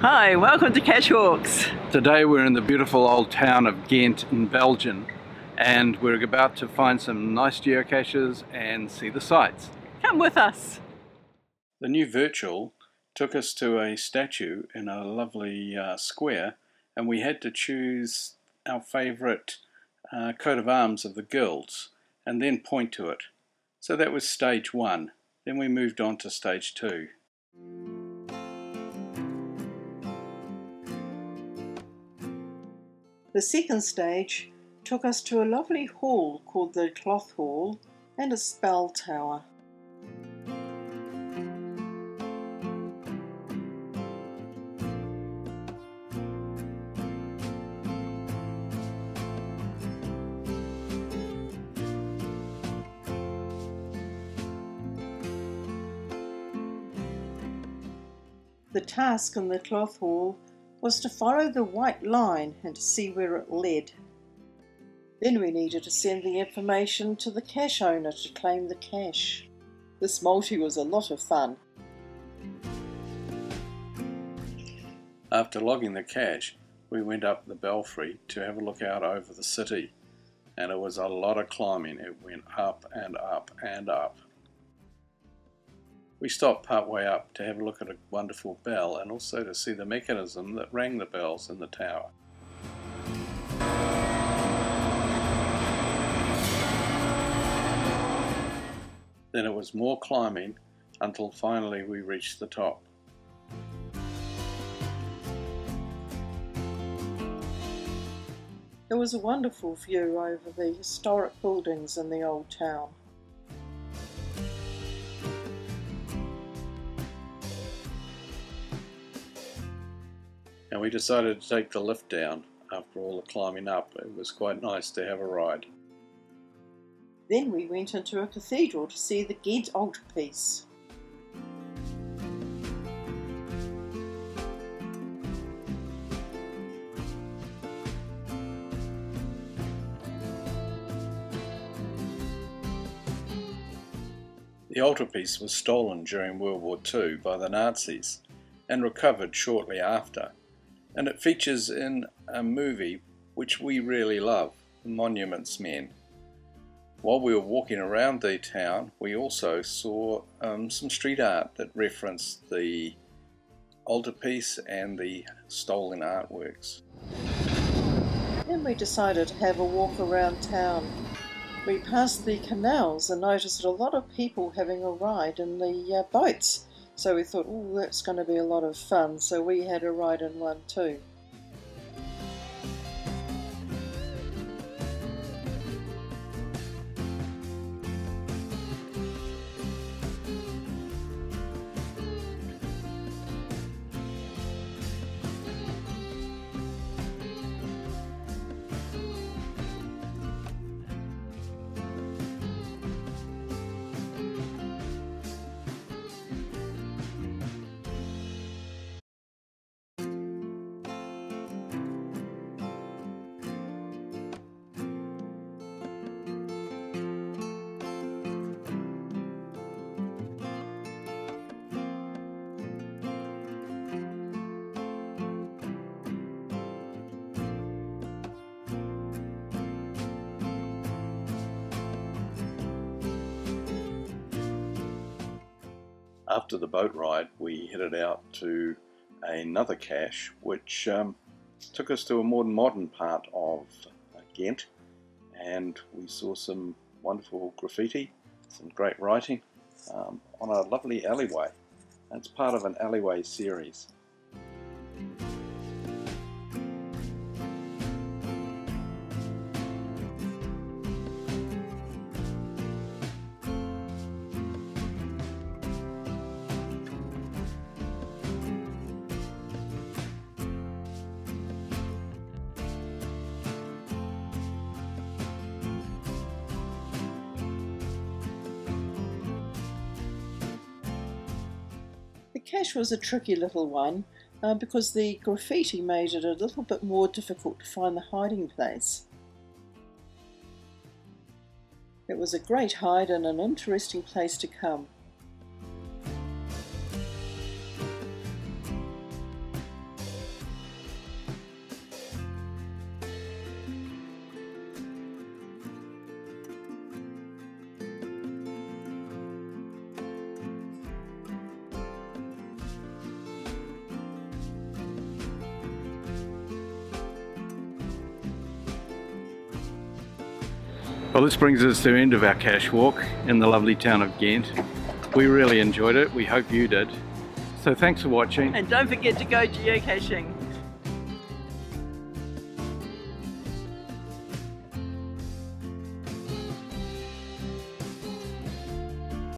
Hi, welcome to Cache Walks. Today we're in the beautiful old town of Ghent in Belgium and we're about to find some nice geocaches and see the sights. Come with us. The new virtual took us to a statue in a lovely uh, square and we had to choose our favourite uh, coat of arms of the guilds and then point to it. So that was stage one. Then we moved on to stage two. The second stage took us to a lovely hall called the Cloth Hall and a spell tower. The task in the cloth hall was to follow the white line and to see where it led. Then we needed to send the information to the cache owner to claim the cache. This multi was a lot of fun. After logging the cache, we went up the belfry to have a look out over the city, and it was a lot of climbing. It went up and up and up. We stopped partway up to have a look at a wonderful bell and also to see the mechanism that rang the bells in the tower. Then it was more climbing until finally we reached the top. It was a wonderful view over the historic buildings in the old town. And we decided to take the lift down after all the climbing up. It was quite nice to have a ride. Then we went into a cathedral to see the Ghent altarpiece. The altarpiece was stolen during World War II by the Nazis and recovered shortly after, and it features in a movie which we really love, Monuments Men. While we were walking around the town, we also saw um, some street art that referenced the altarpiece and the stolen artworks. Then we decided to have a walk around town. We passed the canals and noticed a lot of people having a ride in the uh, boats. So we thought, oh, that's going to be a lot of fun. So we had a ride in one too. After the boat ride, we headed out to another cache, which um, took us to a more modern part of Ghent, and we saw some wonderful graffiti, some great writing um, on a lovely alleyway. It's part of an alleyway series. Cache was a tricky little one uh, because the graffiti made it a little bit more difficult to find the hiding place. It was a great hide and an interesting place to come. Well, this brings us to the end of our cache walk in the lovely town of Ghent. We really enjoyed it. We hope you did. So thanks for watching. And don't forget to go geocaching.